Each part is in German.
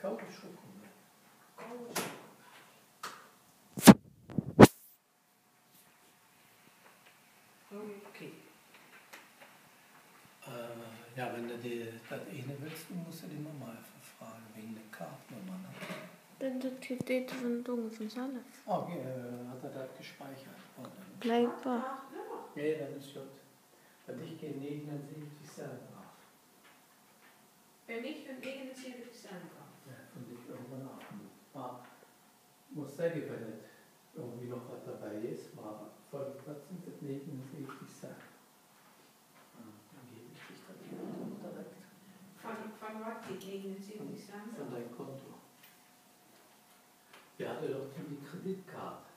Koude schokolade. Okay. Äh, ja, wenn du die, das eine willst, dann musst du die Mama einfach fragen, wegen der Kartennummer. Ne? Den Identität von Dunge von. Ah, okay, äh, hat er das gespeichert? Oh, dann- Blijkbaar. Nee, dann ist gut. Weil ich gehe 79 Cent drauf. Wenn ich von 79 Cent Ja, von dich irgendwann Ah, muss sagen, wenn nicht irgendwie noch was dabei ist, war voll sind das 79 Cent. Dann gebe ich dich das direkt Von, was die 79 Cent? von deinem Konto. Wir hatten doch die Kreditkarte.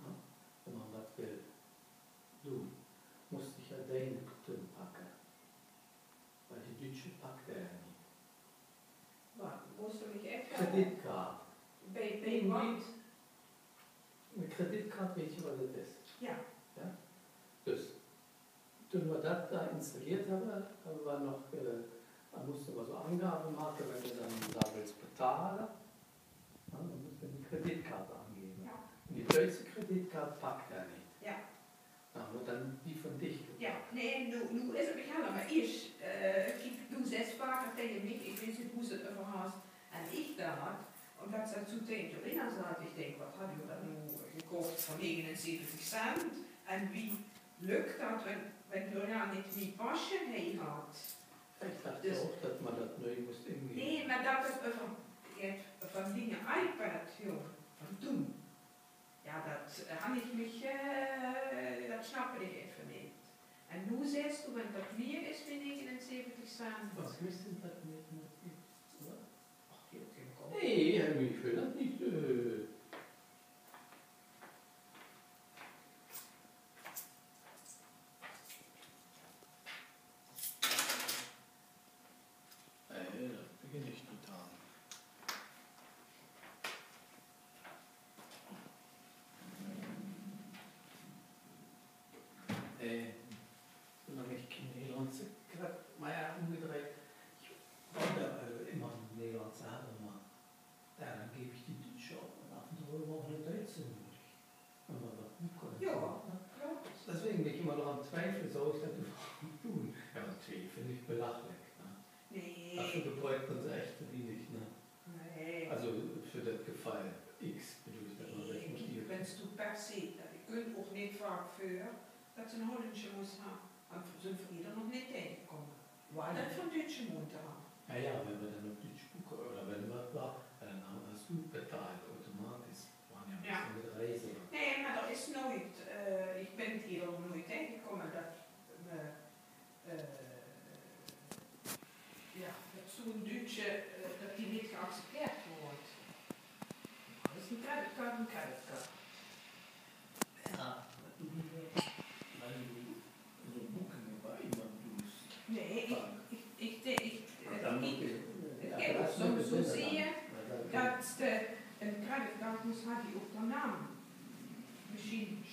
Ja, wenn man was will. Du musst dich ja deine drin packen. Weil die Deutsche packt er ja nicht. Was? Musst du mich echt Kreditkarte. Bei, bei was? Eine Kreditkarte, weißt du, was das ist? Ja. Das, wenn wir das da installiert haben, haben wir noch, äh, da musste man so Angaben machen, wenn du dann da willst bezahlen, ja, dann musst du die Kreditkarte angeben. Ja. Und die deutsche Kreditkarte packt er nicht. Ja. Da haben wir dann die von dich gepackt. Ja, nee, nu, nu is het begonnen, maar eerst, uh, ik doe zes vaker tegen mij, ik weet niet hoe ze het over had. En ik dacht, omdat ze toen tegen Jorina zat, ik denk, wat had u dan nu gekocht voor 79 cent? En wie lukt dat, wenn, wenn Jorina niet die pasje mee had? Ich dachte Das- auch, dass man das neu muss irgendwie. Nee, maar dat het, van dingen iPad, joh, van toen. Ja, dat uh, had ik mich, uh, dat snapte ik even niet. En nu zegt du, wenn dat meer is wie 79 cent? Was ist denn das Deswegen bin ich immer noch am Zweifel, soll ich das überhaupt tun? Ja, natürlich finde ich belachlich. Ne? Dafür Nee. gebeugt uns echt wenig. Ne? Nee. Also für das Gefallen X bedoel ich das mal Nee, recht wennst du per se, dat je kunt ook niet vaak voor, dat ze een Hollandse moest hebben. Want ze ieder nog niet tegenkomen. Waar dat van Duitse moeten hebben. Ben het hier nog nooit tegengekomen dat we, eh, ja, dat zo'n Duitse, eh, dat die niet geaccepteerd wordt. Dat is een creditcard, een creditcard. Ja. Nee, ik, ik, ik, ik, ik, ik, moet soms zo zie je dat de, een creditcard moest hebben die op de naam misschien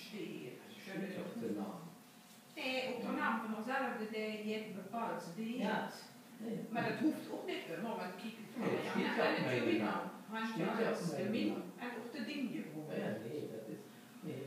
van dezelfde die je hebt bepaald, die Ja. niet. Nee. Maar dat hoeft ook niet immer, want kijk het Nee, dat steht ja en op het mijn is naam. Han Steht ja staat op als de mijn min naam. en op de ding Ja, gewoon. ja, nee, das ist, nee,